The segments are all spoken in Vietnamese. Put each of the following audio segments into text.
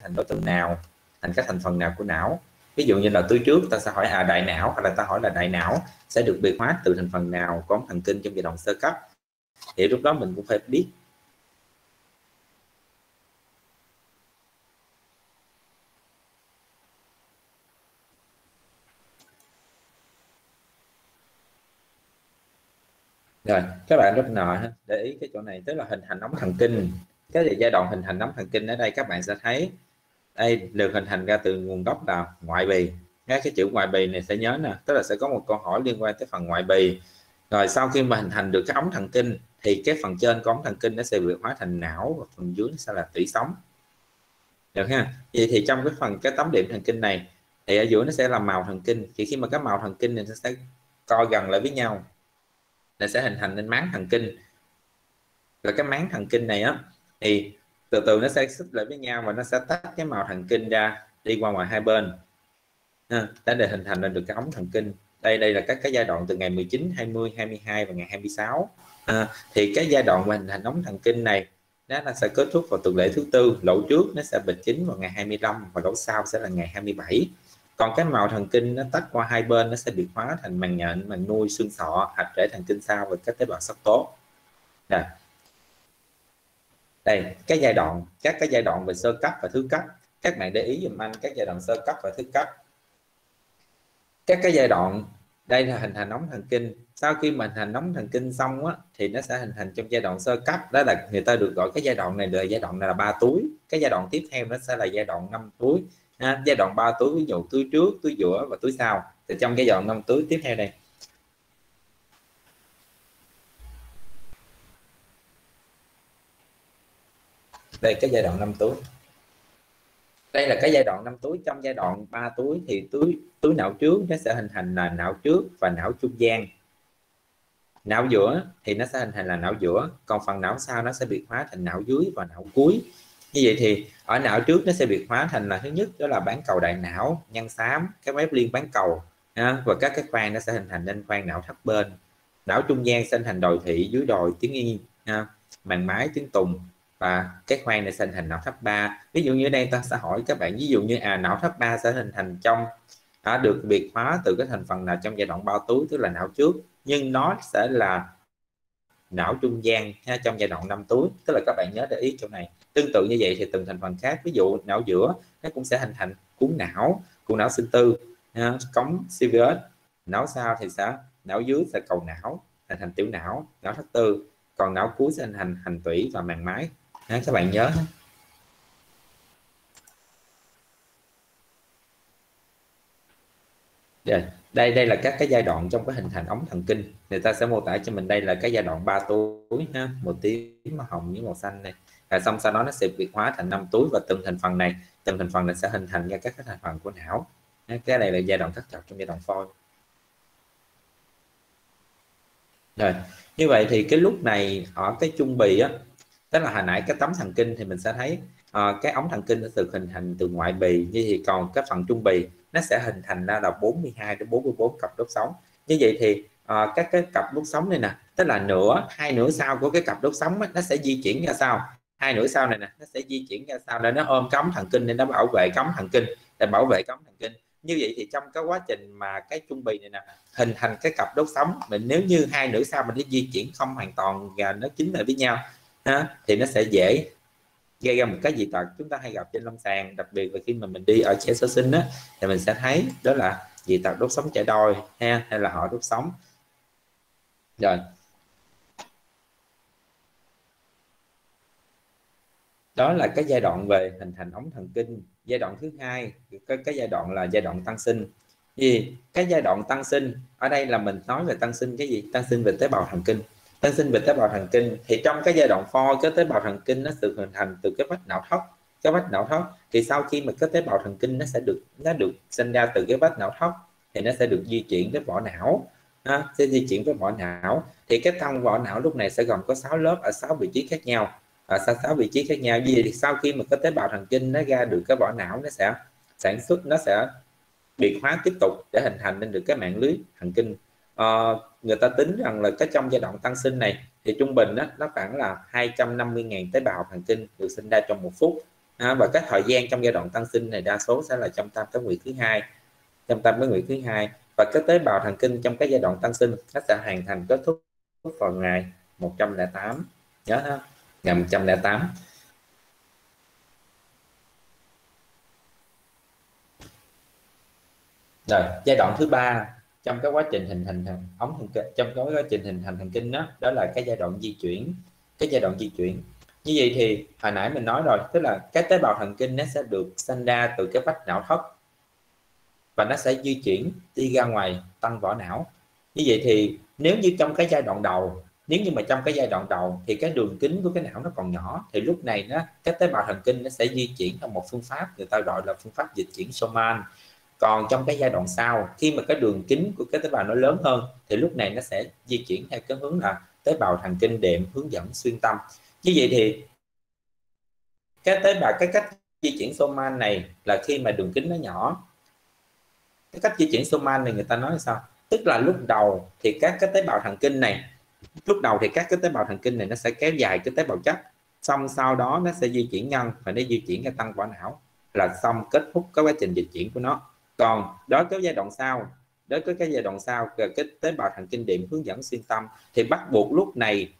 thành đối tượng nào, thành các thành phần nào của não. Ví dụ như là túi trước, ta sẽ hỏi à đại não? Hoặc là ta hỏi là, đại não sẽ được biệt hóa từ thành phần nào, có thần kinh trong giai đoạn sơ cấp? Thì lúc đó mình cũng phải biết. Rồi, các bạn rất nợ để ý cái chỗ này, tức là hình thành nóng thần kinh. Cái giai đoạn hình thành nóng thần kinh ở đây các bạn sẽ thấy đây được hình thành ra từ nguồn gốc là ngoại bì. Các cái chữ ngoại bì này sẽ nhớ nè, tức là sẽ có một câu hỏi liên quan tới phần ngoại bì. Rồi sau khi mà hình thành được cái ống thần kinh, thì cái phần trên của ống thần kinh nó sẽ bị hóa thành não và phần dưới nó sẽ là tủy sống. Được ha? Vậy thì trong cái phần, cái tấm điểm thần kinh này, thì ở giữa nó sẽ là màu thần kinh. Thì khi mà cái màu thần kinh này nó sẽ co gần lại với nhau, nó sẽ hình thành nên máng thần kinh. Rồi cái máng thần kinh này á, thì từ từ nó sẽ xích lại với nhau và nó sẽ tách cái màu thần kinh ra đi qua ngoài hai bên. À, để hình thành lên được cái ống thần kinh. Đây đây là các cái giai đoạn từ ngày 19 20 22 và ngày 26 à, thì cái giai đoạn hình thành ống thần kinh này nó là sẽ kết thúc vào tuần lễ thứ tư. Lỗ trước nó sẽ bịch chính vào ngày 25 và lỗ sau sẽ là ngày 27 còn cái màu thần kinh nó tách qua hai bên nó sẽ bị hóa thành màng nhện màng nuôi xương sọ hạch rễ thần kinh sau và các tế bào sắc tố đây đây cái giai đoạn các cái giai đoạn về sơ cấp và thứ cấp. Các bạn để ý dùm anh các giai đoạn sơ cấp và thứ cấp. Các cái giai đoạn đây là hình thành nóng thần kinh. Sau khi mà hình thành nóng thần kinh xong á, thì nó sẽ hình thành trong giai đoạn sơ cấp. Đó là người ta được gọi cái giai đoạn này là giai đoạn này là ba túi. Cái giai đoạn tiếp theo nó sẽ là giai đoạn năm túi. Ha. giai đoạn ba túi ví dụ túi trước túi giữa và túi sau. Thì trong giai đoạn năm túi tiếp theo đây đây cái giai đoạn năm túi. Đây là cái giai đoạn năm túi. Trong giai đoạn 3 túi thì túi túi não trước nó sẽ hình thành là não trước và não trung gian. Não giữa thì nó sẽ hình thành là não giữa. Còn phần não sau nó sẽ biệt hóa thành não dưới và não cuối. Như vậy thì ở não trước nó sẽ biệt hóa thành là thứ nhất đó là bán cầu đại não nhân xám cái mép liên bán cầu ha, và các cái khoang nó sẽ hình thành nên khoang não thấp bên. Não trung gian sẽ hình thành đồi thị dưới đồi tiếng yên ha, màng mái tiếng tùng và cái khoang này sẽ hình thành não thấp 3 ví dụ như ở đây ta sẽ hỏi các bạn ví dụ như à não thấp 3 sẽ hình thành trong đã được biệt hóa từ cái thành phần nào trong giai đoạn bao túi tức là não trước. Nhưng nó sẽ là não trung gian ha, trong giai đoạn năm túi. Tức là các bạn nhớ để ý chỗ này. Tương tự như vậy thì từng thành phần khác ví dụ não giữa nó cũng sẽ hình thành cuốn não cuốn não sinh tư ha, cống CVS não sau thì sẽ não dưới sẽ cầu não hình thành tiểu não não thất tư. Còn não cuối sẽ hình thành hành tủy và màng mái ha, các bạn nhớ? Yeah. đây đây là các cái giai đoạn trong cái hình thành ống thần kinh. Người ta sẽ mô tả cho mình đây là cái giai đoạn ba túi ha? Một tím màu hồng với màu xanh này Và xong sau đó nó sẽ việt hóa thành năm túi và từng thành phần này từng thành phần này sẽ hình thành ra các cái thành phần của não. Cái này là giai đoạn thất chặt trong giai đoạn phôi. Rồi như vậy thì cái lúc này ở cái trung bì á tức là hồi nãy cái tấm thần kinh thì mình sẽ thấy uh, cái ống thần kinh nó được hình thành từ ngoại bì như thì còn cái phần trung bì nó sẽ hình thành ra là 42 đến 44 cặp đốt sống như vậy thì uh, các cái cặp đốt sống này nè tức là nửa hai nửa sau của cái cặp đốt sống ấy, nó sẽ di chuyển ra sau. Hai nửa sau này nè nó sẽ di chuyển ra sau để nó ôm cống thần kinh để nó bảo vệ cống thần kinh để bảo vệ cống thần kinh. Như vậy thì trong cái quá trình mà cái trung bì này nè hình thành cái cặp đốt sống mình nếu như hai nửa sau mình nó di chuyển không hoàn toàn và nó chính lại với nhau ha, thì nó sẽ dễ gây ra một cái dị tật chúng ta hay gặp trên lâm sàng. Đặc biệt là khi mà mình đi ở trẻ sơ sinh á thì mình sẽ thấy đó là dị tật đốt sống trẻ đôi ha hay là họ đốt sống. Rồi. Đó là cái giai đoạn về hình thành ống thần kinh. Giai đoạn thứ hai cái, cái giai đoạn là giai đoạn tăng sinh. Gì cái giai đoạn tăng sinh ở đây là mình nói về tăng sinh cái gì? Tăng sinh về tế bào thần kinh tăng sinh về tế bào thần kinh thì trong cái giai đoạn phôi cái tế bào thần kinh nó được hình thành từ cái vách não thất cái vách não thất thì sau khi mà cái tế bào thần kinh nó sẽ được nó được sinh ra từ cái vách não thất thì nó sẽ được di chuyển tới vỏ não. À, sẽ di chuyển với vỏ não. Thì cái thân vỏ não lúc này sẽ gồm có 6 lớp ở 6 vị trí khác nhau. Ở à, sáu vị trí khác nhau. À, Gì thì sau khi mà cái tế bào thần kinh nó ra được cái vỏ não nó sẽ sản xuất nó sẽ biệt hóa tiếp tục để hình thành nên được cái mạng lưới thần kinh. À, người ta tính rằng là cái trong giai đoạn tăng sinh này thì trung bình đó, nó khoảng là 250.000 tế bào thần kinh được sinh ra trong một phút. À, và cái thời gian trong giai đoạn tăng sinh này đa số sẽ là trong tam cái nguyệt thứ hai trong tam cái nguyệt thứ hai. Và cái tế bào thần kinh trong cái giai đoạn tăng sinh nó sẽ hoàn thành kết thúc vào ngày 108 nhớ ha ngày 108 rồi giai đoạn thứ ba trong cái quá trình hình thành thần ống thần kinh, trong cái quá trình hình thành thần kinh đó đó là cái giai đoạn di chuyển, cái giai đoạn di chuyển. Như vậy thì hồi nãy mình nói rồi, tức là cái tế bào thần kinh nó sẽ được sinh ra từ cái vách não thấp và nó sẽ di chuyển đi ra ngoài tăng vỏ não. Như vậy thì nếu như trong cái giai đoạn đầu, nếu như mà trong cái giai đoạn đầu thì cái đường kính của cái não nó còn nhỏ, thì lúc này nó các tế bào thần kinh nó sẽ di chuyển theo một phương pháp người ta gọi là phương pháp dịch chuyển Soman còn trong cái giai đoạn sau, khi mà cái đường kính của cái tế bào nó lớn hơn, thì lúc này nó sẽ di chuyển theo cái hướng là tế bào thần kinh đệm hướng dẫn xuyên tâm. Như vậy thì cái tế bào, cái cách di chuyển soma này là khi mà đường kính nó nhỏ. Cái cách di chuyển soma này người ta nói là sao? Tức là lúc đầu thì các cái tế bào thần kinh này, lúc đầu thì các cái tế bào thần kinh này nó sẽ kéo dài cái tế bào chất, xong sau đó nó sẽ di chuyển nhân và nó di chuyển cái tăng quả não, là xong kết thúc cái quá trình dịch chuyển của nó còn đối với giai đoạn sau, đối với cái giai đoạn sau cái tế bào thần kinh điểm hướng dẫn xuyên tâm, thì bắt buộc lúc này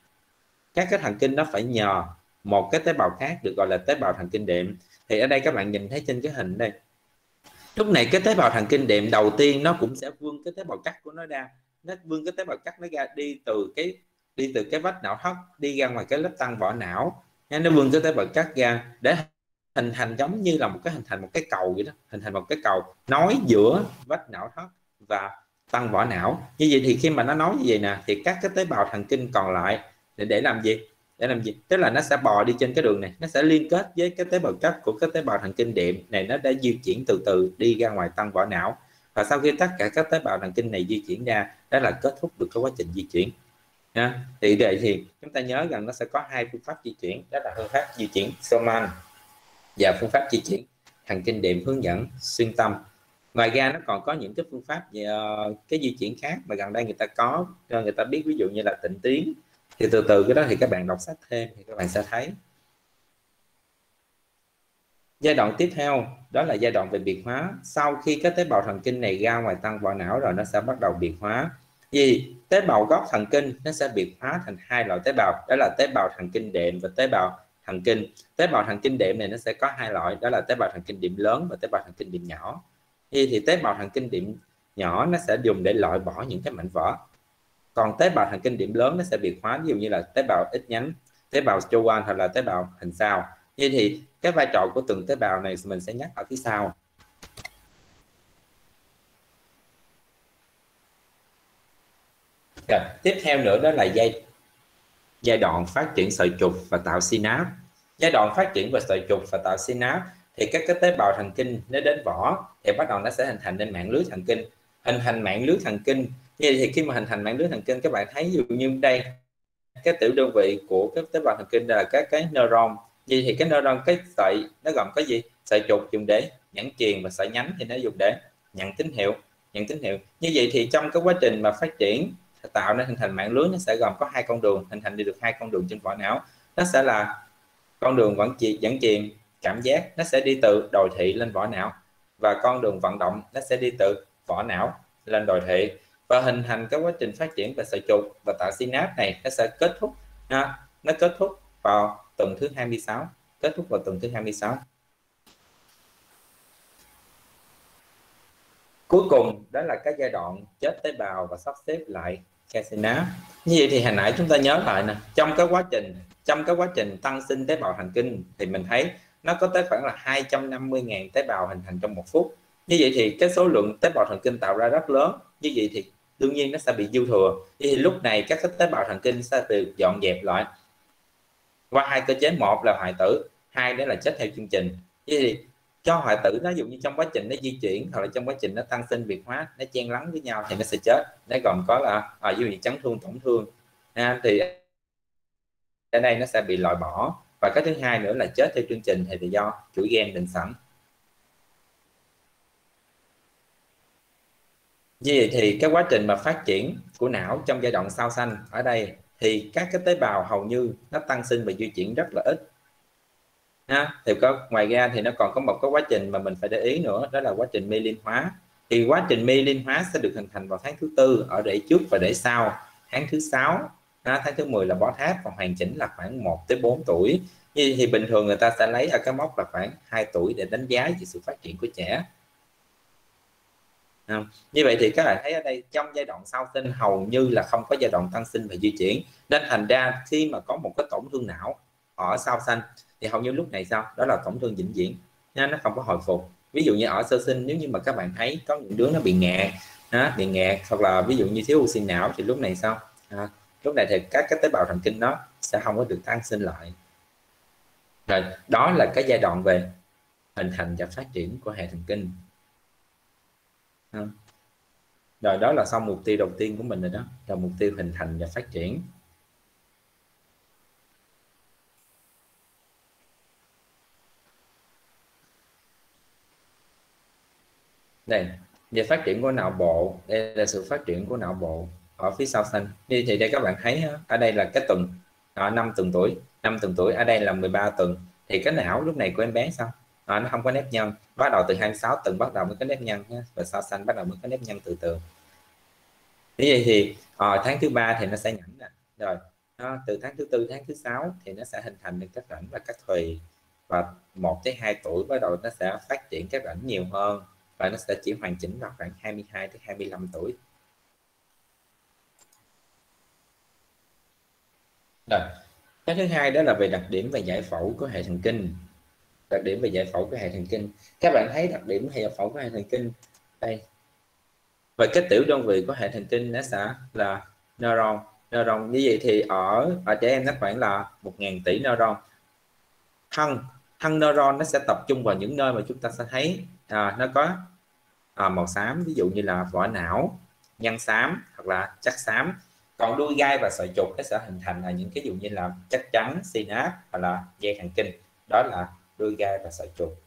các cái thần kinh nó phải nhờ một cái tế bào khác được gọi là tế bào thần kinh đệm thì ở đây các bạn nhìn thấy trên cái hình đây. Lúc này cái tế bào thần kinh đệm đầu tiên nó cũng sẽ vươn cái tế bào cắt của nó ra. Nó vươn cái tế bào cắt nó ra đi từ cái, đi từ cái vách não thất đi ra ngoài cái lớp tăng vỏ não. Nó vươn cái tế bào cắt ra để hình thành giống như là một cái hình thành một cái cầu vậy đó, hình thành một cái cầu nối giữa vách não thất và tăng vỏ não. Như vậy thì khi mà nó nói như vậy nè, thì các cái tế bào thần kinh còn lại để để làm gì? Để làm gì? Tức là nó sẽ bò đi trên cái đường này, nó sẽ liên kết với cái tế bào chất của cái tế bào thần kinh đệm này, nó đã di chuyển từ từ đi ra ngoài tăng vỏ não. Và sau khi tất cả các tế bào thần kinh này di chuyển ra, đó là kết thúc được cái quá trình di chuyển. Ha. thì vậy thì chúng ta nhớ rằng nó sẽ có hai phương pháp di chuyển, đó là phương pháp di chuyển Soman và phương pháp di chuyển thần kinh điểm hướng dẫn xuyên tâm. Ngoài ra nó còn có những cái phương pháp uh, cái di chuyển khác mà gần đây người ta có cho người ta biết ví dụ như là tịnh tiến. Thì từ từ cái đó thì các bạn đọc sách thêm thì các bạn sẽ thấy. Giai đoạn tiếp theo đó là giai đoạn về biệt hóa. Sau khi cái tế bào thần kinh này ra ngoài tăng vào não rồi nó sẽ bắt đầu biệt hóa. Vì tế bào gốc thần kinh nó sẽ biệt hóa thành hai loại tế bào đó là tế bào thần kinh đệm và tế bào thần kinh. Tế bào thần kinh đệm này nó sẽ có hai loại đó là tế bào thần kinh điểm lớn và tế bào thần kinh điểm nhỏ. Thì, thì tế bào thần kinh điểm nhỏ nó sẽ dùng để loại bỏ những cái mảnh vỡ. Còn tế bào thần kinh điểm lớn nó sẽ biệt hóa ví dụ như là tế bào ít nhánh tế bào Schwann hoặc là tế bào hình sao như thì cái vai trò của từng tế bào này mình sẽ nhắc ở phía sau. Rồi, tiếp theo nữa đó là dây giai đoạn phát triển sợi trục và tạo synapse. Giai đoạn phát triển và sợi trục và tạo synapse thì các cái tế bào thần kinh nó đến vỏ thì bắt đầu nó sẽ hình thành nên mạng lưới thần kinh. Hình thành mạng lưới thần kinh như vậy thì khi mà hình thành mạng lưới thần kinh, các bạn thấy dụ như đây, cái tiểu đơn vị của các tế bào thần kinh là các cái neuron. Vậy thì cái neuron, cái sợi, nó gồm có gì? Sợi trục dùng để nhãn truyền và sợi nhánh thì nó dùng để nhận tín hiệu, nhận tín hiệu. Như vậy thì trong cái quá trình mà phát triển tạo nên hình thành mạng lưới, nó sẽ gồm có hai con đường, hình thành đi được hai con đường trên vỏ não. Nó sẽ là con đường vận chuyển dẫn truyền cảm giác, nó sẽ đi từ đồi thị lên vỏ não. Và con đường vận động, nó sẽ đi từ vỏ não lên đồi thị. Và hình thành cái quá trình phát triển về sợi trục và tạo synapse này, nó sẽ kết thúc nó kết thúc vào tuần thứ 26 kết thúc vào tuần thứ 26 cuối cùng, đó là cái giai đoạn chết tế bào và sắp xếp lại casina như vậy thì hồi nãy chúng ta nhớ lại nè, trong cái quá trình, trong cái quá trình tăng sinh tế bào thần kinh thì mình thấy nó có tới khoảng là 250.000 tế bào hình thành trong một phút. Như vậy thì cái số lượng tế bào thần kinh tạo ra rất lớn. Như vậy thì đương nhiên nó sẽ bị dư thừa. Thì lúc này các tế bào thần kinh sẽ được dọn dẹp lại. Qua hai cơ chế, một là hoại tử, hai đó là chết theo chương trình. Thì cho hoại tử nó dụ như trong quá trình nó di chuyển hoặc là trong quá trình nó tăng sinh việt hóa nó chen lấn với nhau thì nó sẽ chết. Nó còn có là à, ví dụ như chấn thương tổn thương à, thì ở đây nó sẽ bị loại bỏ. Và cái thứ hai nữa là chết theo chương trình thì do chuỗi gen định sẵn. Như vậy thì cái quá trình mà phát triển của não trong giai đoạn sau sanh ở đây thì các cái tế bào hầu như nó tăng sinh và di chuyển rất là ít ha, thì có ngoài ra thì nó còn có một cái quá trình mà mình phải để ý nữa đó là quá trình myelin hóa. Thì quá trình myelin hóa sẽ được hình thành vào tháng thứ tư ở rễ trước và rễ sau. Tháng thứ sáu tháng thứ 10 là bó tháp còn hoàn chỉnh là khoảng 1 tới 4 tuổi. Như thì bình thường người ta sẽ lấy ở cái mốc là khoảng 2 tuổi để đánh giá về sự phát triển của trẻ. À, như vậy thì các bạn thấy ở đây trong giai đoạn sau sinh hầu như là không có giai đoạn tăng sinh và di chuyển. Nên thành ra khi mà có một cái tổn thương não ở sau sinh thì hầu như lúc này sao? Đó là tổn thương vĩnh viễn. Nên nó không có hồi phục. Ví dụ như ở sơ sinh nếu như mà các bạn thấy có những đứa nó bị ngạt nó bị ngạt hoặc là ví dụ như thiếu oxy não thì lúc này sao? À, lúc này thì các cái tế bào thần kinh nó sẽ không có được tăng sinh lại. Rồi đó là cái giai đoạn về hình thành và phát triển của hệ thần kinh. À. Rồi đó là xong mục tiêu đầu tiên của mình rồi đó. Là mục tiêu hình thành và phát triển. Đây về phát triển của não bộ đây là sự phát triển của não bộ ở phía sau xanh. Đi thì đây các bạn thấy ở đây là cái tuần ở năm tuần tuổi năm tuần tuổi ở đây là 13 tuần. Thì cái não lúc này của em bé sao? À, nó không có nếp nhân bắt đầu từ 26 tuần bắt đầu mới có nếp nhân và sau xanh bắt đầu mới có nếp nhân từ từ. Như vậy thì à, tháng thứ ba thì nó sẽ nhẵn nè. Rồi nó, từ tháng thứ tư tháng thứ sáu thì nó sẽ hình thành được các rãnh và các thùy. Và một tới hai tuổi bắt đầu nó sẽ phát triển các rãnh nhiều hơn và nó sẽ chỉ hoàn chỉnh vào khoảng 22 tới 25 tuổi. Rồi, cái thứ hai đó là về đặc điểm về giải phẫu của hệ thần kinh. Đặc điểm về giải phẫu của hệ thần kinh. Các bạn thấy đặc điểm hệ giải phẫu của hệ thần kinh đây. Và cái tiểu đơn vị của hệ thần kinh nó sẽ là neuron. Neuron, như vậy thì ở ở trẻ em nó khoảng là 1.000 tỷ neuron. Thân thân neuron nó sẽ tập trung vào những nơi mà chúng ta sẽ thấy à, nó có à, màu xám ví dụ như là vỏ não nhân xám hoặc là chất xám. Còn đuôi gai và sợi trục nó sẽ hình thành là những cái dụ như là chất trắng synapse hoặc là dây thần kinh. Đó là đuôi gai và sợi trục.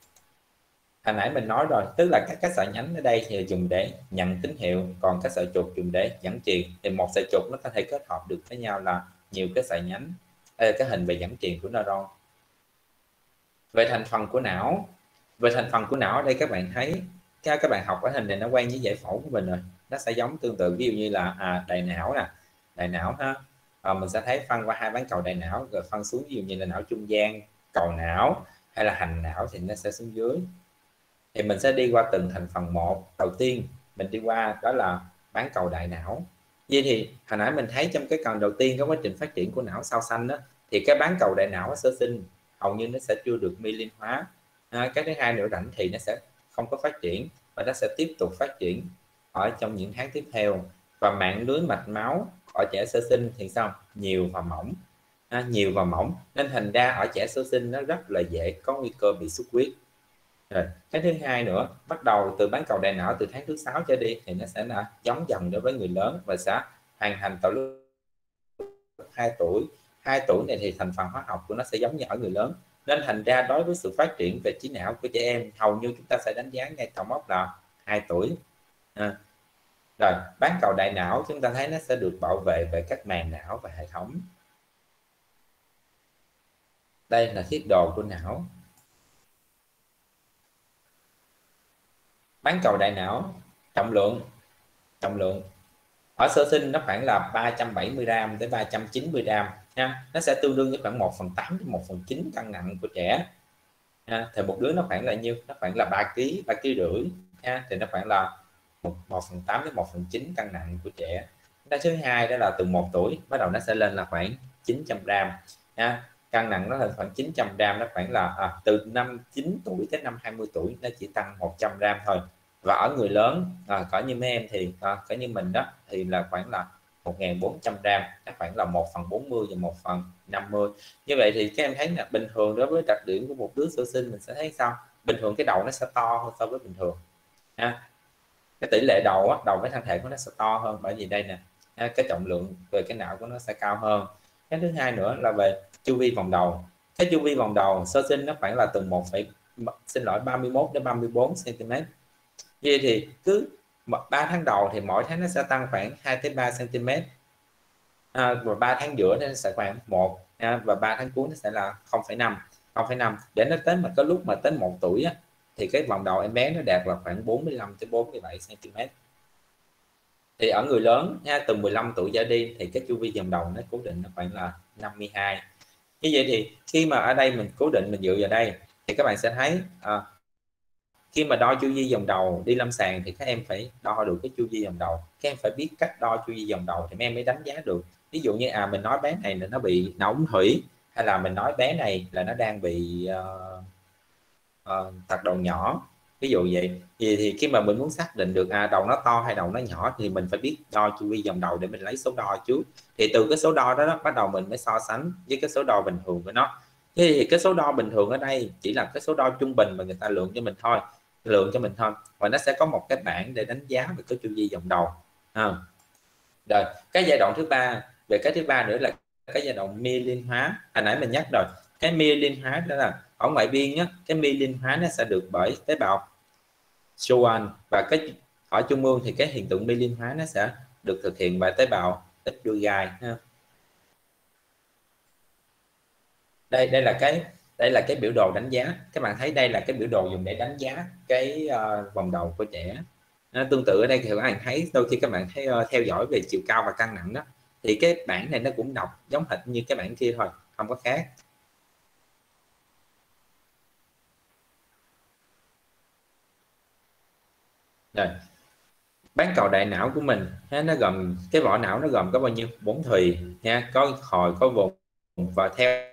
Hồi nãy mình nói rồi tức là các cái sợi nhánh ở đây thì dùng để nhận tín hiệu còn các sợi trục dùng để dẫn truyền. Thì một sợi trục nó có thể kết hợp được với nhau là nhiều cái sợi nhánh cái hình về dẫn truyền của neuron. Về thành phần của não về thành phần của não ở đây các bạn thấy các các bạn học cái hình này nó quen với giải phẫu của mình rồi. Nó sẽ giống tương tự ví dụ như là à, đại não nè. Đại não ha à, mình sẽ thấy phân qua hai bán cầu đại não rồi phân xuống ví dụ như là não trung gian cầu não hay là hành não thì nó sẽ xuống dưới. Thì mình sẽ đi qua từng thành phần một. Đầu tiên mình đi qua đó là bán cầu đại não. Vậy thì hồi nãy mình thấy trong cái cần đầu tiên cái quá trình phát triển của não sau xanh đó thì cái bán cầu đại não sơ sinh hầu như nó sẽ chưa được myelin hóa à, cái thứ hai nữa rảnh thì nó sẽ không có phát triển và nó sẽ tiếp tục phát triển ở trong những tháng tiếp theo. Và mạng lưới mạch máu ở trẻ sơ sinh thì sao? Nhiều và mỏng. À, nhiều và mỏng. Nên thành ra ở trẻ sơ sinh nó rất là dễ có nguy cơ bị xuất huyết. Rồi cái thứ hai nữa bắt đầu từ bán cầu đại não từ tháng thứ sáu trở đi thì nó sẽ là giống dần đối với người lớn và sẽ hoàn thành từ lúc 2 tuổi. 2 tuổi này thì thành phần hóa học của nó sẽ giống như ở người lớn nên thành ra đối với sự phát triển về trí não của trẻ em, hầu như chúng ta sẽ đánh giá ngay tổng mốc là 2 tuổi. À. rồi, bán cầu đại não chúng ta thấy nó sẽ được bảo vệ về các màng não và hệ thống. Đây là thiết đồ của não. Bán cầu đại não, trọng lượng trọng lượng. Ở sơ sinh nó khoảng là 370 gram tới 390 gram nha nó sẽ tương đương với khoảng 1 phần 8 đến 1 phần 9 cân nặng của trẻ nha. thì một đứa nó khoảng là nhiêu? Nó khoảng là 3 kg 3 kg rưỡi nha. thì nó khoảng là 1, 1 phần 8 đến 1 phần 9 cân nặng của trẻ. Cái thứ hai đó là từ 1 tuổi bắt đầu nó sẽ lên là khoảng 900 gram nha cân nặng nó là khoảng 900 gram nó khoảng là à, từ năm 9 tuổi tới năm 20 tuổi nó chỉ tăng 100 gram thôi. Và ở người lớn à, cỡ như mấy em thì à, cỡ như mình đó thì là khoảng là 1.400 gram nó khoảng là 1 phần 40 và 1 phần 50 như vậy thì các em thấy là bình thường đối với đặc điểm của một đứa sơ sinh mình sẽ thấy sao? Bình thường cái đầu nó sẽ to hơn so với bình thường ha. cái tỷ lệ đầu á, đầu với thân thể của nó sẽ to hơn bởi vì đây nè cái trọng lượng về cái não của nó sẽ cao hơn. Cái thứ hai nữa là về chu vi vòng đầu. Cái chu vi vòng đầu sơ sinh nó khoảng là từ 1, xin lỗi 31 đến 34 cm vậy thì cứ 3 tháng đầu thì mỗi tháng nó sẽ tăng khoảng 2 tới 3 cm à, và 3 tháng giữa nó sẽ khoảng 1 à, và 3 tháng cuối nó sẽ là 0,5 0,5 để nó tới mà có lúc mà tới một tuổi á, thì cái vòng đầu em bé nó đạt là khoảng 45 tới 47 cm thì ở người lớn nha, từ 15 tuổi trở đi thì cái chu vi vòng đầu nó cố định nó khoảng là 52 như vậy thì khi mà ở đây mình cố định mình dựa vào đây thì các bạn sẽ thấy à, khi mà đo chu vi vòng đầu đi lâm sàng thì các em phải đo được cái chu vi vòng đầu. Các em phải biết cách đo chu vi vòng đầu thì em mới đánh giá được. Ví dụ như à mình nói bé này là nó bị nóng thủy hay là mình nói bé này là nó đang bị uh, uh, tật đầu nhỏ ví dụ vậy. Thì, thì khi mà mình muốn xác định được à đầu nó to hay đầu nó nhỏ thì mình phải biết đo chu vi vòng đầu để mình lấy số đo trước. Thì từ cái số đo đó, đó bắt đầu mình mới so sánh với cái số đo bình thường của nó. Thì cái số đo bình thường ở đây chỉ là cái số đo trung bình mà người ta lượng cho mình thôi lượng cho mình thôi. Và nó sẽ có một cái bảng để đánh giá về cái chu vi vòng đầu à. rồi, cái giai đoạn thứ ba, về cái thứ ba nữa là cái giai đoạn myelin hóa hồi nãy mình nhắc rồi, cái myelin hóa đó là ở ngoại biên á, cái myelin hóa nó sẽ được bởi tế bào Schwann và cái, ở trung ương thì cái hiện tượng myelin hóa nó sẽ được thực hiện bởi tế bào ít đuôi gai đây đây là cái đây là cái biểu đồ đánh giá. Các bạn thấy đây là cái biểu đồ dùng để đánh giá cái uh, vòng đầu của trẻ. Nó tương tự ở đây thì các bạn thấy đôi khi các bạn thấy uh, theo dõi về chiều cao và cân nặng đó thì cái bảng này nó cũng đọc giống hệt như cái bảng kia thôi không có khác. Rồi. Bán cầu đại não của mình nó gồm cái vỏ não nó gồm có bao nhiêu? Bốn thùy nha có hồi có vùng và theo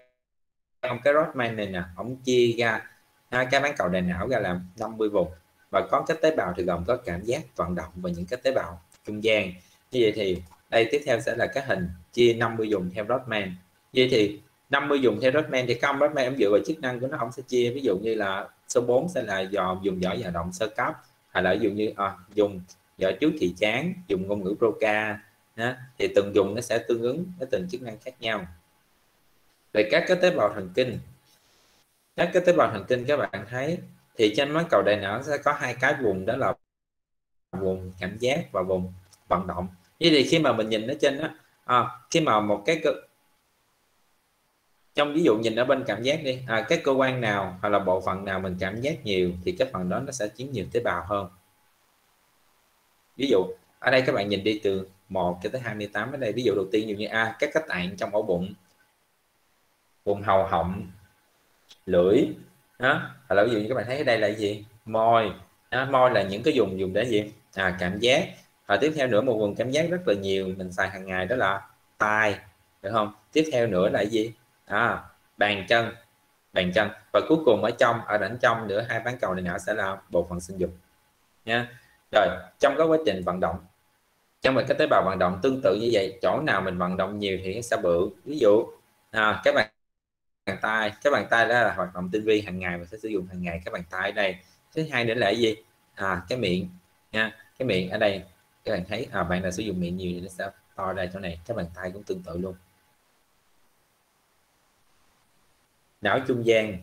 ông cái Rodman này nè ông chia ra hai cái bán cầu đại não ra làm 50 vùng. Và có cái tế bào thì gồm có cảm giác vận động và những cái tế bào trung gian. Như vậy thì đây tiếp theo sẽ là cái hình chia 50 dùng theo Rodman vậy thì 50 dùng theo Rodman thì không Rodman em dựa vào chức năng của nó ông sẽ chia ví dụ như là số 4 sẽ là dò dùng giỏi vận động sơ cấp hay là ví dụ như à, dùng giỏi trước thì chán dùng ngôn ngữ Broca đó. thì từng dùng nó sẽ tương ứng với từng chức năng khác nhau về các cái tế bào thần kinh. Các cái tế bào thần kinh các bạn thấy thì trên máy cầu đại não sẽ có hai cái vùng đó là vùng cảm giác và vùng vận động. Như thì khi mà mình nhìn ở trên đó à, khi mà một cái cơ trong ví dụ nhìn ở bên cảm giác đi à, cái cơ quan nào hoặc là bộ phận nào mình cảm giác nhiều thì cái phần đó nó sẽ chiếm nhiều tế bào hơn. Ví dụ ở đây các bạn nhìn đi từ 1 cho tới 28 ở đây. Ví dụ đầu tiên như a à, các cái tạng trong ổ bụng vùng hầu họng lưỡi đó hoặc là ví dụ như các bạn thấy đây là gì? Môi đó, môi là những cái dùng dùng để gì? À cảm giác. Và tiếp theo nữa một vùng cảm giác rất là nhiều mình xài hàng ngày đó là tai được không? Tiếp theo nữa là gì? À, bàn chân bàn chân. Và cuối cùng ở trong ở đỉnh trong nữa hai bán cầu này nọ sẽ là bộ phận sinh dục nha. Rồi trong các quá trình vận động trong một cái tế bào vận động tương tự như vậy chỗ nào mình vận động nhiều thì sẽ bự. Ví dụ à, các bạn bàn tay. Cái bàn tay đó là hoạt động tinh vi hàng ngày mình sẽ sử dụng hàng ngày. Cái bàn tay đây thứ hai nữa là cái gì? À cái miệng nha. Cái miệng ở đây các bạn thấy à, bạn nào sử dụng miệng nhiều thì nó sẽ to ra chỗ này. Cái bàn tay cũng tương tự luôn. Não trung gian.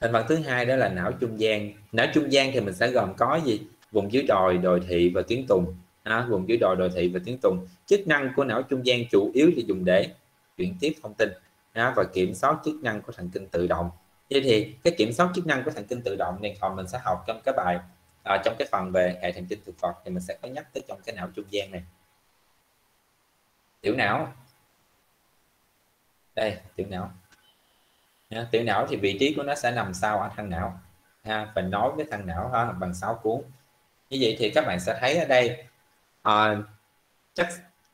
Thành phần thứ hai đó là não trung gian. Não trung gian thì mình sẽ gồm có gì? Vùng dưới đồi đồi thị và tuyến tùng. À, vùng dưới đồi đồi thị và tuyến tùng. Chức năng của não trung gian chủ yếu là dùng để chuyển tiếp thông tin đó, và kiểm soát chức năng của thần kinh tự động. Vậy thì cái kiểm soát chức năng của thần kinh tự động này còn mình sẽ học trong cái bài à, trong cái phần về hệ thần kinh thực vật thì mình sẽ có nhắc tới trong cái não trung gian này. Tiểu não. Đây tiểu não. Nha. tiểu não thì vị trí của nó sẽ nằm sau ở thân não. Ha, và nối với thân não ha, bằng sáu cuốn. Như vậy thì các bạn sẽ thấy ở đây à, chắc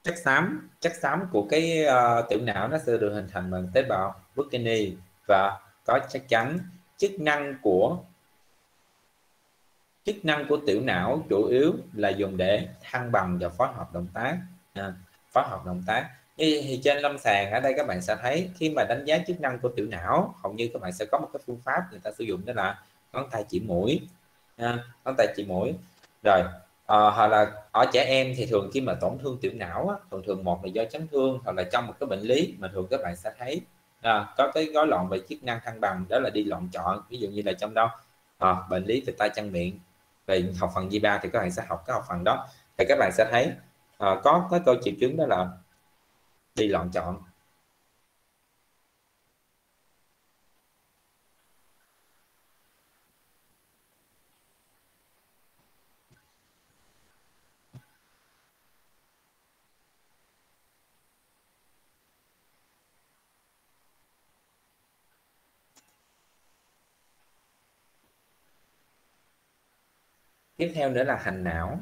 chất xám chất xám của cái uh, tiểu não nó sẽ được hình thành bằng tế bào Purkinje và có chắc chắn chức năng của chức năng của tiểu não chủ yếu là dùng để thăng bằng và phối hợp động tác à, phối hợp động tác. Như thì trên lâm sàng ở đây các bạn sẽ thấy khi mà đánh giá chức năng của tiểu não hầu như các bạn sẽ có một cái phương pháp người ta sử dụng đó là ngón tay chỉ mũi à, ngón tay chỉ mũi. Rồi à, hoặc là ở trẻ em thì thường khi mà tổn thương tiểu não á, thường thường một là do chấn thương hoặc là trong một cái bệnh lý mà thường các bạn sẽ thấy à, có cái gói loạn về chức năng thăng bằng đó là đi loạn chọn ví dụ như là trong đó à, bệnh lý về tay chân miệng về học phần di ba thì các bạn sẽ học cái học phần đó thì các bạn sẽ thấy à, có cái câu triệu chứng đó là đi loạn chọn tiếp theo nữa là hành não.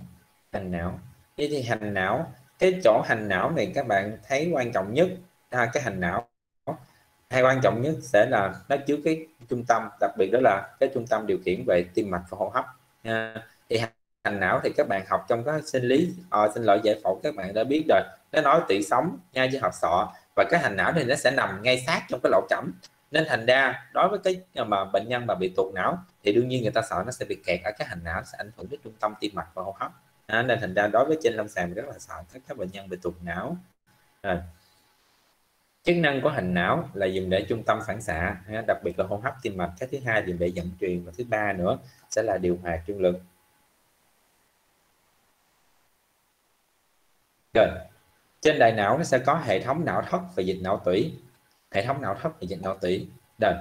Hành não. Vậy thì hành não cái chỗ hành não này các bạn thấy quan trọng nhất. À, cái hành não. Hay quan trọng nhất sẽ là nó chứa cái trung tâm đặc biệt đó là cái trung tâm điều khiển về tim mạch và hô hấp. À, thì hành não thì các bạn học trong các sinh lý à, xin lỗi giải phẫu các bạn đã biết rồi. Nó nói tủy sống nha với học sọ. Và cái hành não thì nó sẽ nằm ngay sát trong cái lỗ chẩm nên thành ra đối với cái ờ, mà bệnh nhân mà bị tuột não thì đương nhiên người ta sợ nó sẽ bị kẹt ở cái hành não sẽ ảnh hưởng đến trung tâm tim mạch và hô hấp. À, nên thành ra đối với trên lâm sàng rất là sợ các các bệnh nhân bị tuột não. À. chức năng của hành não là dùng để trung tâm phản xạ đặc biệt là hô hấp tim mạch. Cái thứ hai dùng để dẫn truyền và thứ ba nữa sẽ là điều hòa trương lực. Rồi trên đại não nó sẽ có hệ thống não thất và dịch não tủy hệ thống não thất thì dịch não tủy rồi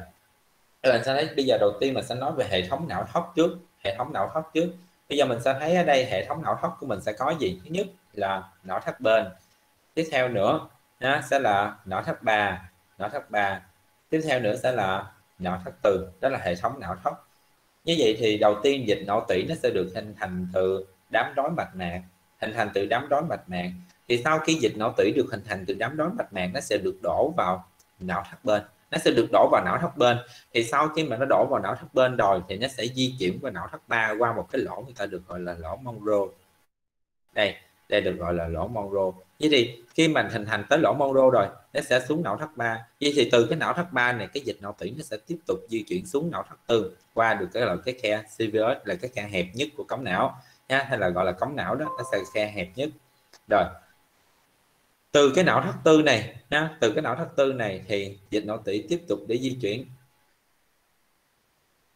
là sẽ thấy bây giờ đầu tiên mình sẽ nói về hệ thống não thất trước. Hệ thống não thất trước. Bây giờ mình sẽ thấy ở đây hệ thống não thất của mình sẽ có gì? Thứ nhất là não thất bên. Tiếp theo nữa nó sẽ là não thất bà, não thất bà. tiếp theo nữa sẽ là não thất từ đó là hệ thống não thất như vậy thì đầu tiên dịch não tủy nó sẽ được hình thành từ đám rối mạch mạc. Hình thành từ đám rối mạch mạc. Thì sau khi dịch não tủy được hình thành từ đám rối mạch mạc nó sẽ được đổ vào não thất bên. Nó sẽ được đổ vào não thất bên. Thì sau khi mà nó đổ vào não thất bên rồi thì nó sẽ di chuyển qua não thất ba qua một cái lỗ người ta được gọi là lỗ Monro đây đây được gọi là lỗ Monro vậy thì khi mình hình thành tới lỗ Monro rồi, nó sẽ xuống não thất ba. Vậy thì từ cái não thất ba này, cái dịch não tủy nó sẽ tiếp tục di chuyển xuống não thất tư qua được cái là cái khe CVS là cái khe hẹp nhất của cống não nha hay là gọi là cống não đó, nó sẽ khe hẹp nhất. Rồi từ cái não thất tư này ha, từ cái não thất tư này thì dịch não tủy tiếp tục để di chuyển.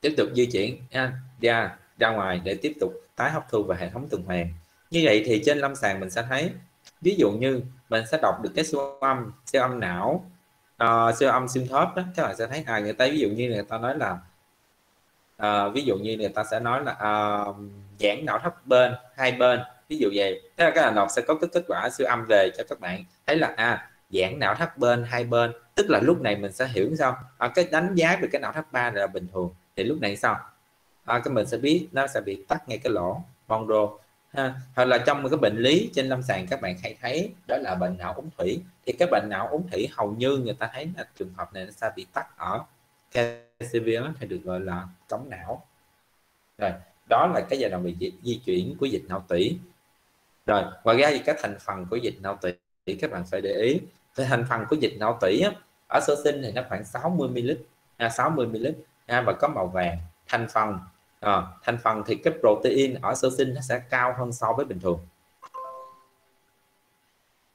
Tiếp tục di chuyển ha, ra ra ngoài để tiếp tục tái hấp thu vào hệ thống tuần hoàn. Như vậy thì trên lâm sàng mình sẽ thấy ví dụ như mình sẽ đọc được cái siêu âm siêu âm não uh, siêu âm xuyên khớp đó các bạn sẽ thấy à người ta ví dụ như người ta nói là uh, ví dụ như người ta sẽ nói là uh, giãn não thất bên hai bên ví dụ vậy thế là cái bạn đọc sẽ có cái kết quả siêu âm về cho các bạn. Thấy là à giãn não thất bên hai bên tức là lúc này mình sẽ hiểu sao? À, cái đánh giá về cái não thất ba là bình thường thì lúc này sao? À, cái mình sẽ biết nó sẽ bị tắt ngay cái lỗ Monro ha. hoặc là trong một cái bệnh lý trên lâm sàng các bạn hay thấy đó là bệnh não ống thủy. Thì cái bệnh não ống thủy hầu như người ta thấy là trường hợp này nó sẽ bị tắt ở KCVS thì được gọi là cống não. Rồi đó là cái giai đoạn bị di, di chuyển của dịch não tủy rồi ngoài ra thì các thành phần của dịch não tủy các bạn phải để ý. Thì thành phần của dịch não tủy á, ở sơ sinh thì nó khoảng 60 ml à, 60 ml à, và có màu vàng. Thành phần à, thành phần thì cái protein ở sơ sinh nó sẽ cao hơn so với bình thường.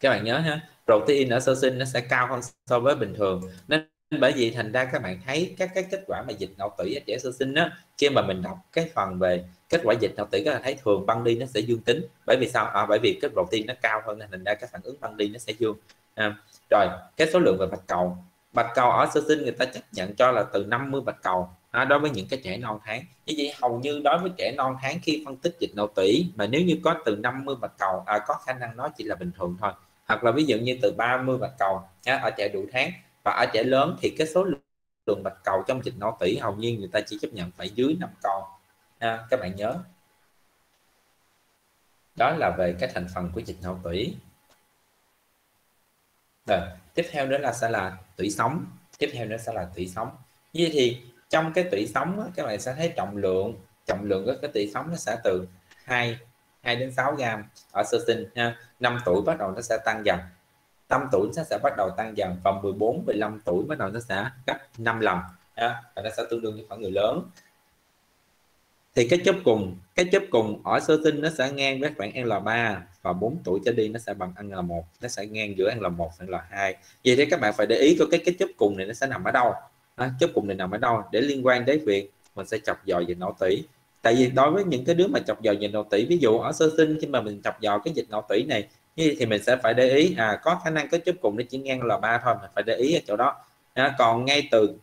Các bạn nhớ ha protein ở sơ sinh nó sẽ cao hơn so với bình thường. Nên bởi vì thành ra các bạn thấy các cái kết quả mà dịch não tủy ở trẻ sơ sinh á khi mà mình đọc cái phần về kết quả dịch não tủy các bạn thấy thường băng đi nó sẽ dương tính. Bởi vì sao? À, bởi vì cái protein nó cao hơn nên thành ra cái phản ứng băng đi nó sẽ dương. À, rồi cái số lượng về bạch cầu. Bạch cầu ở sơ sinh người ta chấp nhận cho là từ 50 bạch cầu. À, đối với những cái trẻ non tháng như vậy hầu như đối với trẻ non tháng khi phân tích dịch não tủy mà nếu như có từ 50 bạch cầu à, có khả năng nó chỉ là bình thường thôi. Hoặc là ví dụ như từ 30 bạch cầu à, ở trẻ đủ tháng và ở trẻ lớn thì cái số lượng bạch cầu trong dịch não tủy hầu như người ta chỉ chấp nhận phải dưới 5 con. À, các bạn nhớ. Đó là về cái thành phần của dịch não tủy rồi tiếp theo nữa là sẽ là tủy sống. Tiếp theo nữa sẽ là tủy sống. Như vậy thì trong cái tủy sống á, các bạn sẽ thấy trọng lượng. Trọng lượng của cái tủy sống nó sẽ từ 2 2 đến 6 gram ở sơ sinh ha. 5 tuổi bắt đầu nó sẽ tăng dần. 5 tuổi nó sẽ bắt đầu tăng dần và 14 15 tuổi bắt đầu nó sẽ gấp 5 lần. Ha. và nó sẽ tương đương với khoảng người lớn. Thì cái chớp cùng cái chớp cùng ở sơ sinh nó sẽ ngang với khoảng L3 và 4 tuổi trở đi nó sẽ bằng L1 nó sẽ ngang giữa L1 và L2 vậy thì các bạn phải để ý có cái cái chớp cùng này nó sẽ nằm ở đâu. À, chớp cùng này nằm ở đâu để liên quan đến việc mình sẽ chọc dò dịch não tủy. Tại vì đối với những cái đứa mà chọc dò dịch não tủy ví dụ ở sơ sinh khi mà mình chọc dò cái dịch não tủy này như thì mình sẽ phải để ý à có khả năng có chút cùng nó chỉ ngang là ba thôi mình phải để ý ở chỗ đó. À, còn ngay từ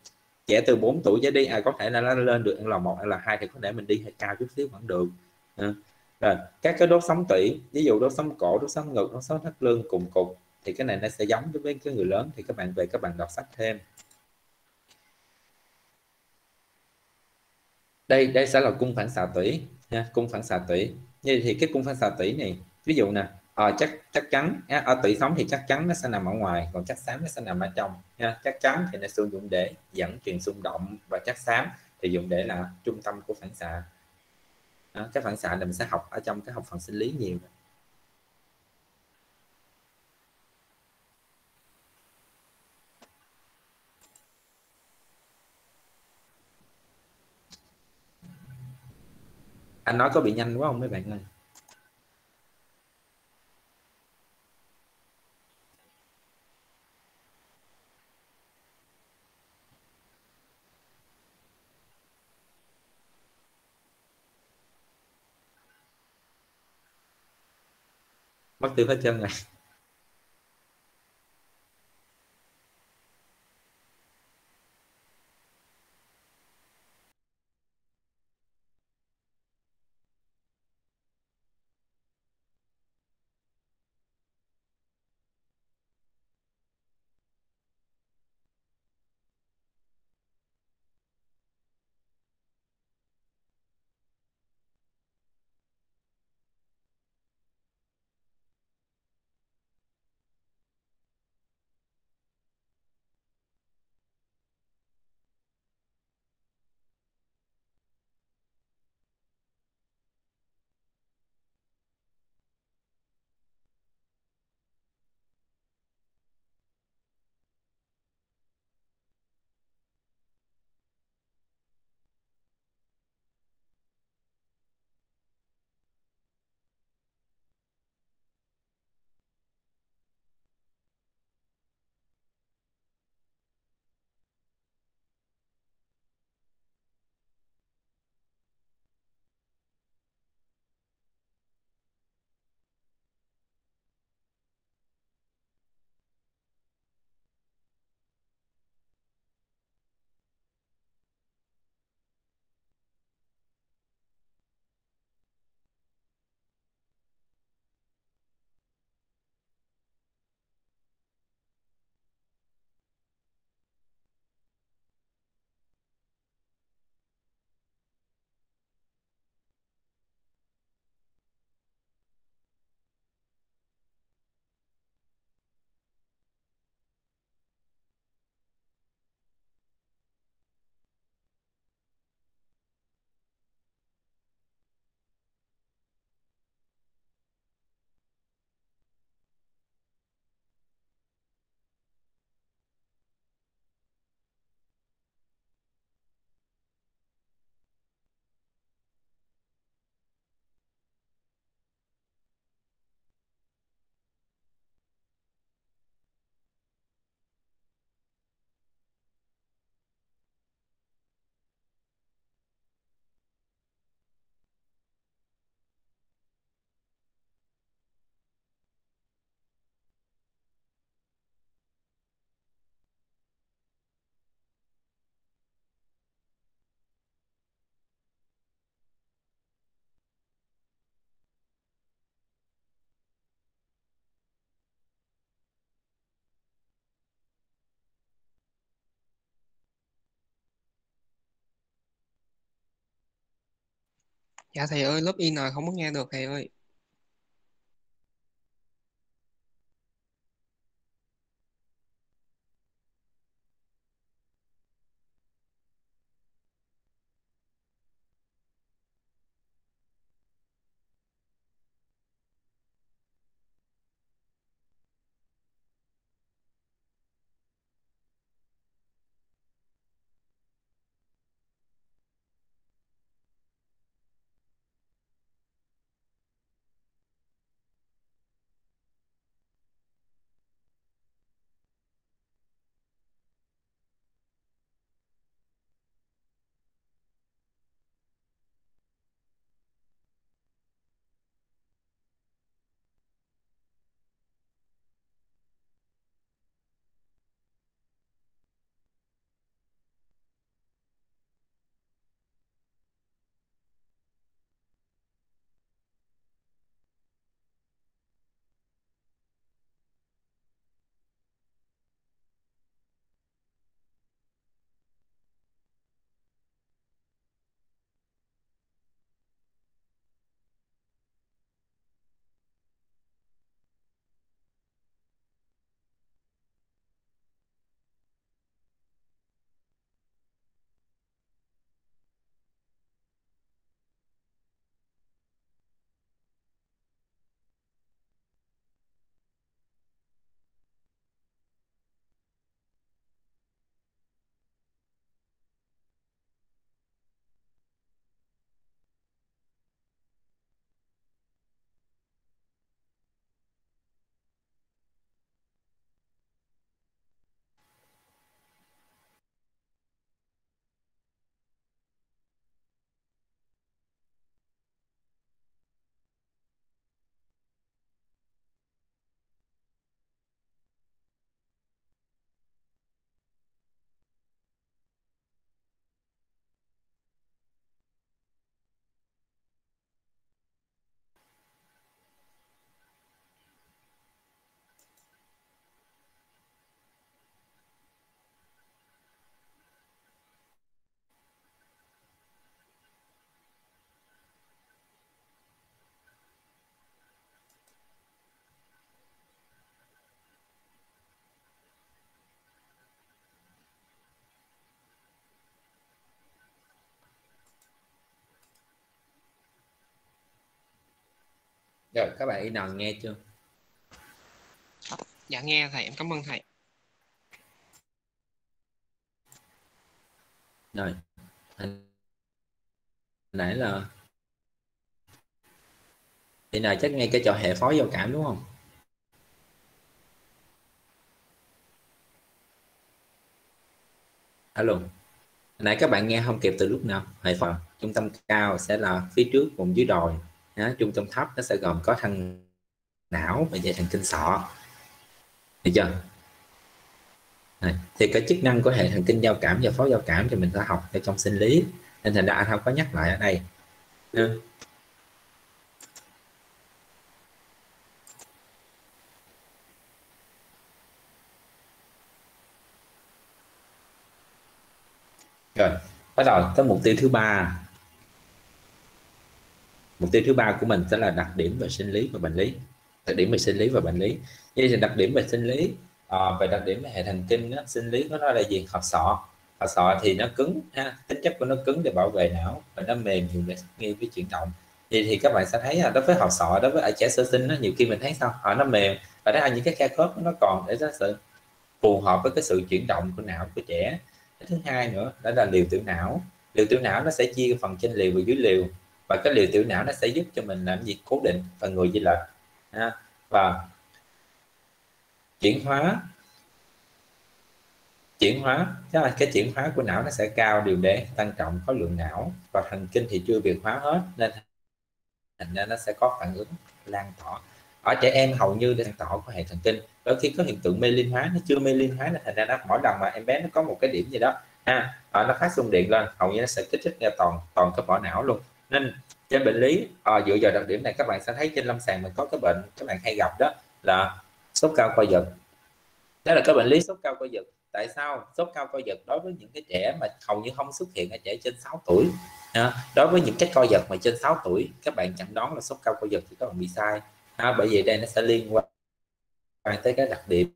trẻ từ 4 tuổi trở đi à, có thể là nó lên được là một hay là hai thì có thể mình đi hơi cao chút xíu vẫn được. À, rồi các cái đốt sống tủy ví dụ đốt sống cổ đốt sống ngực đốt sống thắt lưng cùng cục thì cái này nó sẽ giống với cái người lớn. Thì các bạn về các bạn đọc sách thêm. Đây đây sẽ là cung phản xạ tủy nha cung phản xạ tủy. Như thì cái cung phản xạ tủy này ví dụ nè à, chắc chắc chắn ở tủy sống thì chắc chắn nó sẽ nằm ở ngoài còn chắc xám nó sẽ nằm ở trong nha chắc chắn thì nó sử dụng để dẫn truyền xung động và chắc xám thì dùng để là trung tâm của phản xạ. Đó, cái phản xạ này mình sẽ học ở trong cái học phần sinh lý nhiều. Anh nói có bị nhanh quá không mấy bạn ơi? Mất tiêu hết chân rồi. Dạ thầy ơi, lớp in rồi không có nghe được thầy ơi. Rồi các bạn y nào nghe chưa? Dạ nghe thầy. Em cảm ơn thầy. Rồi. Nãy là thì nào chắc nghe cái trò hệ phó giao cảm đúng không? Alo. Nãy các bạn nghe không kịp từ lúc nào. Hệ phó trung tâm cao sẽ là phía trước cùng dưới đồi đó, trung tâm thấp nó sẽ gồm có thân não và dây thần kinh sọ được chưa Đấy. thì cái chức năng của hệ thần kinh giao cảm và phó giao cảm thì mình đã học ở trong sinh lý nên thành ra anh không có nhắc lại ở đây ừ. rồi bắt đầu tới mục tiêu thứ ba mục tiêu thứ ba của mình sẽ là đặc điểm về sinh lý và bệnh lý. Đặc điểm về sinh lý và bệnh lý. Như là đặc điểm về sinh lý à, về đặc điểm về hệ thần kinh đó, sinh lý của nó là gì? Hộp sọ. Hộp sọ thì nó cứng ha tính chất của nó cứng để bảo vệ não và nó mềm dùng để nghi với chuyển động. Vậy thì các bạn sẽ thấy là đối với hộp sọ đối với ở trẻ sơ sinh nó nhiều khi mình thấy sao? Họ nó mềm và đó là những cái khe khớp nó còn để nó sự phù hợp với cái sự chuyển động của não của trẻ. Thứ hai nữa đó là liều tiểu não. Liều tiểu não nó sẽ chia phần trên liều và dưới liều và cái liều tiểu não nó sẽ giúp cho mình làm gì? Cố định và người di lệch. Ha. và chuyển hóa chuyển hóa tức là cái chuyển hóa của não nó sẽ cao điều để tăng trọng khối lượng não. Và thần kinh thì chưa việc hóa hết nên thành ra nó sẽ có phản ứng lan tỏa. Ở trẻ em hầu như lan tỏa của hệ thần kinh. Đôi khi có hiện tượng mê linh hóa nó chưa mê linh hóa nên thành ra nó mỗi lần mà em bé nó có một cái điểm gì đó ha à, nó phát xung điện lên hầu như nó sẽ kích thích ra toàn toàn cái vỏ não luôn nên trên bệnh lý à, dựa vào đặc điểm này các bạn sẽ thấy trên lâm sàng mình có cái bệnh các bạn hay gặp đó là sốt cao co giật. Đó là cái bệnh lý sốt cao co giật. Tại sao? Sốt cao co giật đối với những cái trẻ mà hầu như không xuất hiện ở trẻ trên 6 tuổi à, đối với những cái co giật mà trên 6 tuổi các bạn chẳng đoán là sốt cao co giật thì các bạn bị sai à, bởi vì đây nó sẽ liên quan tới cái đặc điểm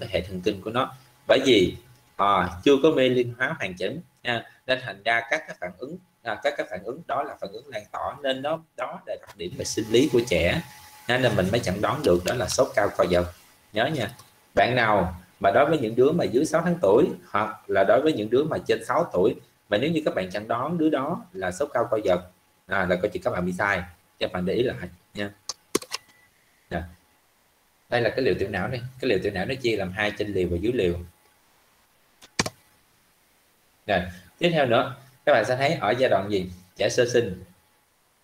cái hệ thần kinh của nó. Bởi vì à, chưa có mê liên hóa hoàn chỉnh à, nên thành ra các cái phản ứng à, các cái phản ứng đó là phản ứng lan tỏa nên nó đó là đặc điểm về sinh lý của trẻ. Nên là mình mới chẳng đoán được đó là sốt cao co giật. Nhớ nha. Bạn nào mà đối với những đứa mà dưới 6 tháng tuổi hoặc là đối với những đứa mà trên 6 tuổi mà nếu như các bạn chẳng đoán đứa đó là sốt cao co giật à, là có chỉ các bạn bị sai các bạn để ý lại nha. Nè. đây là cái liều tiểu não đây cái liều tiểu não nó chia làm hai trên liều và dưới liều. Nè. tiếp theo nữa các bạn sẽ thấy ở giai đoạn gì? Trẻ sơ sinh.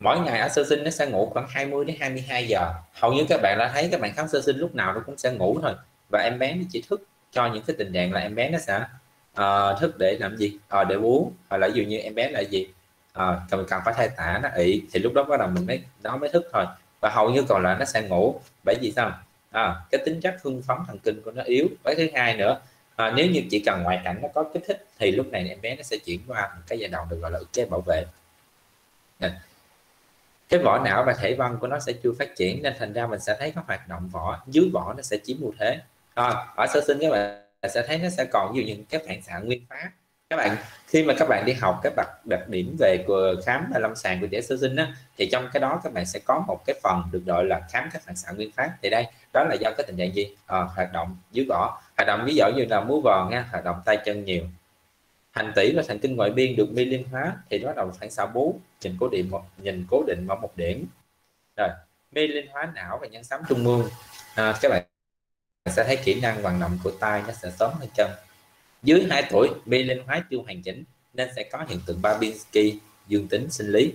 Mỗi ngày ở sơ sinh nó sẽ ngủ khoảng 20 đến 22 giờ. Hầu như các bạn đã thấy các bạn khám sơ sinh lúc nào nó cũng sẽ ngủ thôi. Và em bé nó chỉ thức cho những cái tình trạng là em bé nó sẽ uh, thức để làm gì? Uh, để bú hoặc là dù dụ như em bé là gì? Uh, cần cần phải thay tả nó ị. Thì lúc đó bắt đầu mình mới nó mới thức thôi. Và hầu như còn lại nó sẽ ngủ. Bởi vì sao? À, cái tính chất hưng phấn thần kinh của nó yếu. Cái thứ hai nữa à, nếu như chỉ cần ngoại cảnh nó có kích thích thì lúc này em bé nó sẽ chuyển qua một cái giai đoạn được gọi là ức chế bảo vệ. Dạ. cái vỏ não và thể văn của nó sẽ chưa phát triển nên thành ra mình sẽ thấy các hoạt động vỏ dưới vỏ nó sẽ chiếm ưu thế. À, ở sơ sinh các bạn sẽ thấy nó sẽ còn nhiều những cái phản xạ nguyên phát. Các bạn khi mà các bạn đi học các đặc đặc điểm về của khám và lâm sàng của trẻ sơ sinh á, thì trong cái đó các bạn sẽ có một cái phần được gọi là khám các phản xạ nguyên phát. Thì đây đó là do cái tình trạng gì? À, hoạt động dưới vỏ. Hoạt động ví dụ như là múa vòn nha hoạt động tay chân nhiều hành tỷ và thần kinh ngoại biên được mi liên hóa thì bắt đầu phản xạ bú nhìn cố định một nhìn cố định vào một điểm. Rồi mi liên hóa não và nhân sấm trung mương. À, các bạn sẽ thấy kỹ năng vận động của tay nó sẽ sớm hơn chân. Dưới 2 tuổi mi liên hóa chưa hoàn chỉnh nên sẽ có hiện tượng Babinski dương tính sinh lý.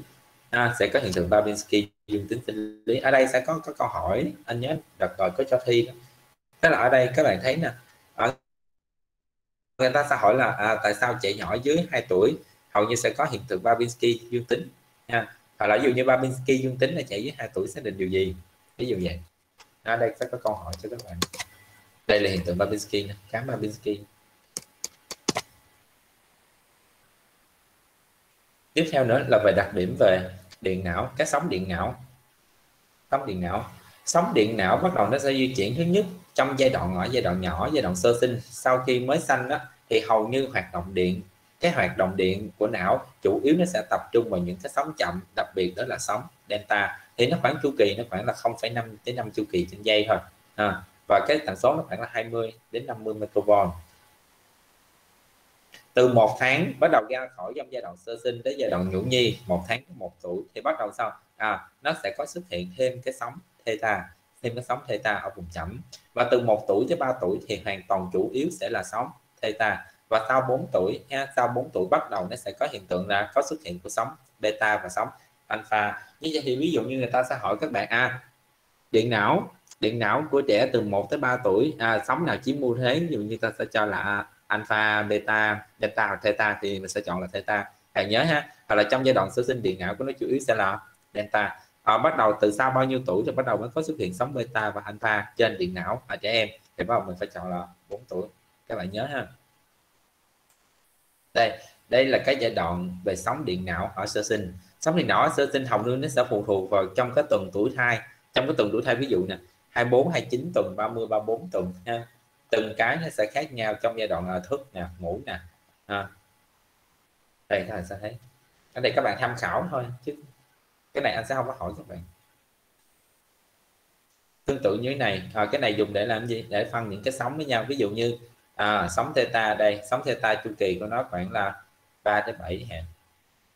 À, sẽ có hiện tượng Babinski dương tính sinh lý. Ở đây sẽ có có câu hỏi anh nhớ đặt rồi có cho thi đó. tức là ở đây các bạn thấy nè người ta sẽ hỏi là à, tại sao trẻ nhỏ dưới 2 tuổi hầu như sẽ có hiện tượng Babinski dương tính? Nha. Hoặc là ví dụ như Babinski dương tính là trẻ dưới 2 tuổi xác định điều gì? Ví dụ vậy. Ở đây sẽ có câu hỏi cho các bạn. Đây là hiện tượng Babinski khám Babinski. Tiếp theo nữa là về đặc điểm về điện não cái sóng điện não. Sóng điện não. Sóng điện não bắt đầu nó sẽ di chuyển thứ nhất trong giai đoạn ở giai đoạn nhỏ giai đoạn sơ sinh sau khi mới sanh đó thì hầu như hoạt động điện cái hoạt động điện của não chủ yếu nó sẽ tập trung vào những cái sóng chậm đặc biệt đó là sóng delta thì nó khoảng chu kỳ nó khoảng là 0,5 đến 5 chu kỳ trên giây thôi à, và cái tần số nó khoảng là 20 đến 50 microvolt. Từ một tháng bắt đầu ra khỏi trong giai đoạn sơ sinh đến giai đoạn nhũ nhi một tháng một tuổi thì bắt đầu sao à nó sẽ có xuất hiện thêm cái sóng theta thêm cái sóng theta ở vùng chậm và từ một tuổi tới 3 tuổi thì hoàn toàn chủ yếu sẽ là sóng theta. Và sau 4 tuổi ha, sau 4 tuổi bắt đầu nó sẽ có hiện tượng là có xuất hiện của sóng beta và sóng alpha. Như vậy thì ví dụ như người ta sẽ hỏi các bạn a à, điện não điện não của trẻ từ 1 tới 3 tuổi à, sóng nào chiếm ưu thế? Ví dụ như ta sẽ cho là alpha beta delta hoặc theta thì mình sẽ chọn là theta. Hãy nhớ ha hoặc là trong giai đoạn sơ sinh điện não của nó chủ yếu sẽ là delta à, bắt đầu từ sau bao nhiêu tuổi thì bắt đầu mới có xuất hiện sóng beta và alpha trên điện não ở trẻ em. Thì bắt đầu mình phải chọn là 4 tuổi. Các bạn nhớ ha. Đây đây là cái giai đoạn về sóng điện não ở sơ sinh. Sóng điện não ở sơ sinh hầu như nó sẽ phụ thuộc vào trong cái tuần tuổi thai. Trong cái tuần tuổi thai ví dụ nè 24 29 tuần 30 34 tuần ha. Từng cái nó sẽ khác nhau trong giai đoạn thức nè ngủ nè ha. đây các bạn sẽ thấy. Ở đây các bạn tham khảo thôi chứ cái này anh sẽ không có hỏi các bạn. Tương tự như thế này. À, cái này dùng để làm gì? Để phân những cái sóng với nhau. Ví dụ như à, sóng theta đây sóng theta chu kỳ của nó khoảng là 3 đến 7 hạn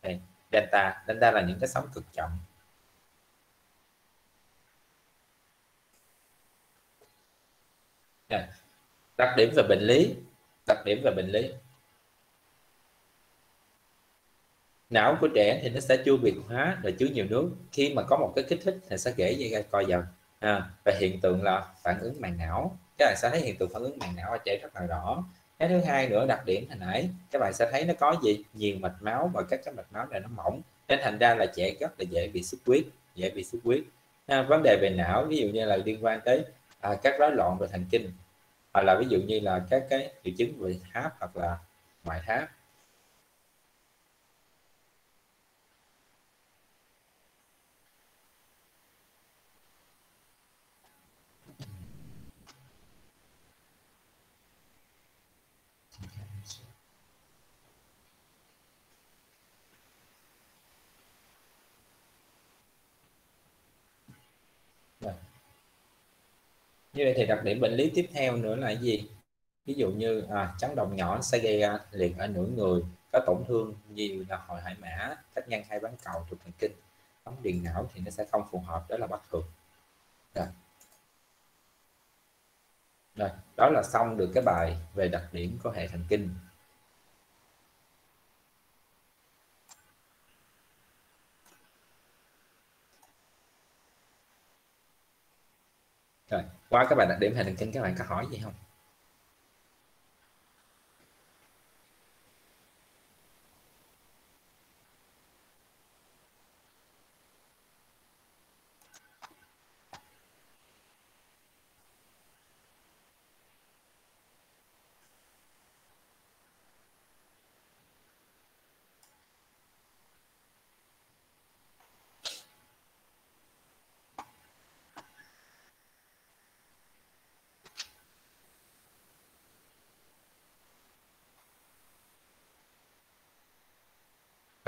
đây, delta. Delta là những cái sóng cực trọng. Đặc điểm về bệnh lý. Đặc điểm về bệnh lý. Não của trẻ thì nó sẽ chưa biệt hóa rồi chứa nhiều nước. Khi mà có một cái kích thích thì sẽ dễ dây ra co dần. À, và hiện tượng là phản ứng màng não. Các bạn sẽ thấy hiện tượng phản ứng màng não ở trẻ rất là rõ. Cái thứ hai nữa đặc điểm hồi nãy các bạn sẽ thấy nó có gì? Nhiều mạch máu và các cái mạch máu này nó mỏng. Nên thành ra là trẻ rất là dễ bị xuất huyết dễ bị xuất huyết. À, vấn đề về não ví dụ như là liên quan tới à, các rối loạn về thần kinh hoặc là ví dụ như là các cái triệu chứng về tháp hoặc là ngoại tháp như vậy thì đặc điểm bệnh lý tiếp theo nữa là gì? Ví dụ như à, chấn động nhỏ sẽ gây ra liệt ở nửa người có tổn thương nhiều là hồi hải mã cách nhăn hai bán cầu thuộc thần kinh. Ống điện não thì nó sẽ không phù hợp đó là bất thường. Rồi. rồi đó là xong được cái bài về đặc điểm của hệ thần kinh rồi qua các bạn đặc điểm hệ thần kinh các bạn có hỏi gì không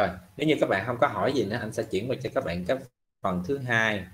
rồi nếu như các bạn không có hỏi gì nữa, anh sẽ chuyển qua cho các bạn cái phần thứ hai.